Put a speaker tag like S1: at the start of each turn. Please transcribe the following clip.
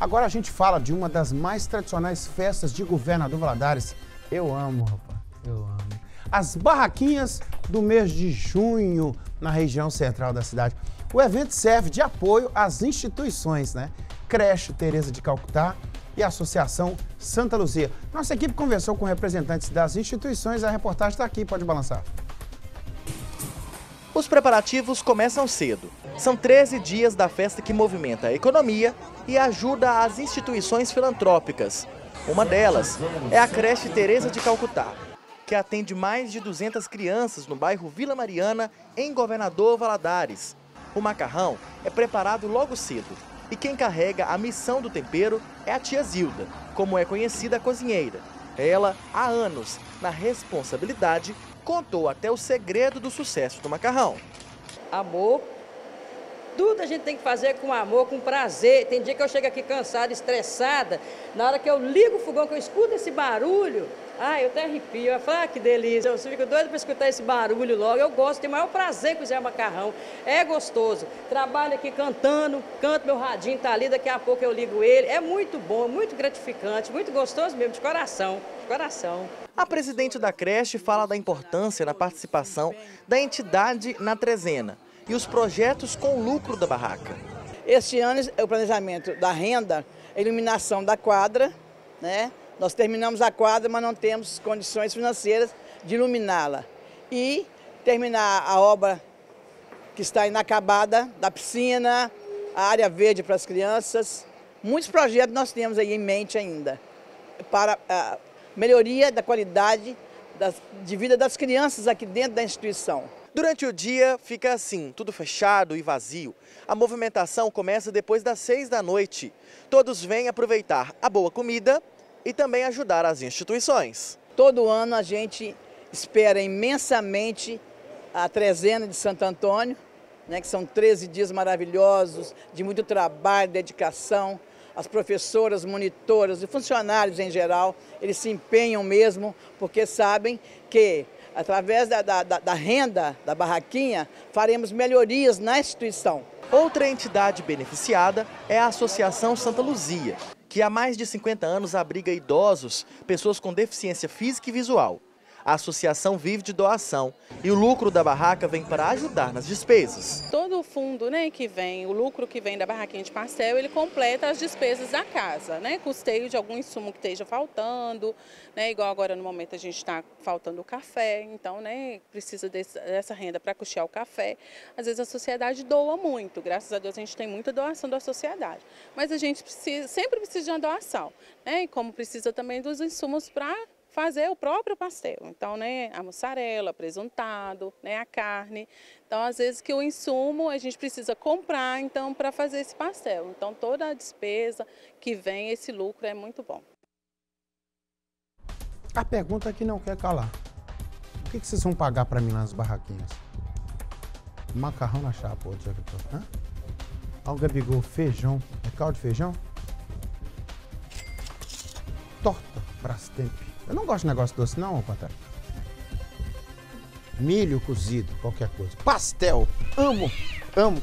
S1: Agora a gente fala de uma das mais tradicionais festas de Governador Valadares. Eu amo, rapaz, eu amo. As barraquinhas do mês de junho na região central da cidade. O evento serve de apoio às instituições, né? Creche Teresa de Calcutá e Associação Santa Luzia. Nossa equipe conversou com representantes das instituições, a reportagem está aqui, pode balançar.
S2: Os preparativos começam cedo. São 13 dias da festa que movimenta a economia e ajuda as instituições filantrópicas. Uma delas é a creche Teresa de Calcutá, que atende mais de 200 crianças no bairro Vila Mariana, em Governador Valadares. O macarrão é preparado logo cedo e quem carrega a missão do tempero é a tia Zilda, como é conhecida a cozinheira. Ela, há anos, na responsabilidade, contou até o segredo do sucesso do macarrão.
S3: Amor. Tudo a gente tem que fazer com amor, com prazer. Tem dia que eu chego aqui cansada, estressada. Na hora que eu ligo o fogão, que eu escuto esse barulho, ah, eu até arrepio. Eu falo, ah, que delícia. Eu fico doido para escutar esse barulho logo. Eu gosto, tenho o maior prazer em cozinhar macarrão. É gostoso. Trabalho aqui cantando, canto meu radinho, tá ali, daqui a pouco eu ligo ele. É muito bom, muito gratificante, muito gostoso mesmo, de coração, de coração.
S2: A presidente da creche fala da importância da participação da entidade na trezena e os projetos com lucro da barraca.
S4: Este ano é o planejamento da renda, a iluminação da quadra, né? Nós terminamos a quadra, mas não temos condições financeiras de iluminá-la. E terminar a obra que está inacabada, da piscina, a área verde para as crianças. Muitos projetos nós temos aí em mente ainda, para a melhoria da qualidade de vida das crianças aqui dentro da instituição.
S2: Durante o dia fica assim, tudo fechado e vazio. A movimentação começa depois das seis da noite. Todos vêm aproveitar a boa comida e também ajudar as instituições.
S4: Todo ano a gente espera imensamente a trezena de Santo Antônio, né, que são 13 dias maravilhosos, de muito trabalho, dedicação. As professoras, monitoras e funcionários em geral, eles se empenham mesmo, porque sabem que através da, da, da, renda da barraquinha, faremos melhorias na instituição.
S2: Outra entidade beneficiada é a Associação Santa Luzia, que há mais de 50 anos abriga idosos, pessoas com deficiência física e visual. A associação vive de doação e o lucro da barraca vem para ajudar nas despesas.
S5: Todo o fundo né, que vem, o lucro que vem da barraquinha de pastel, ele completa as despesas da casa, né? Custeio de algum insumo que esteja faltando, né? Igual agora no momento a gente está faltando o café, então né, precisa desse, dessa renda para custear o café. Às vezes a sociedade doa muito, graças a Deus a gente tem muita doação da sociedade. Mas a gente precisa, sempre precisa de uma doação, né? Como precisa também dos insumos para fazer o próprio pastel. Então, né, a mussarela, presuntado, né, a carne. Então, às vezes que o insumo a gente precisa comprar, então, para fazer esse pastel. Então, toda a despesa que vem, esse lucro é muito bom.
S1: A pergunta que não quer calar. O que, que vocês vão pagar para mim nas barraquinhas? Macarrão na chapa, ô diretor. Hã? Olha o Gabigol, feijão. É caldo de feijão? Torta Brastemp. Eu não gosto de negócio doce, não, Pantera. Milho cozido, qualquer coisa. Pastel. Amo, amo.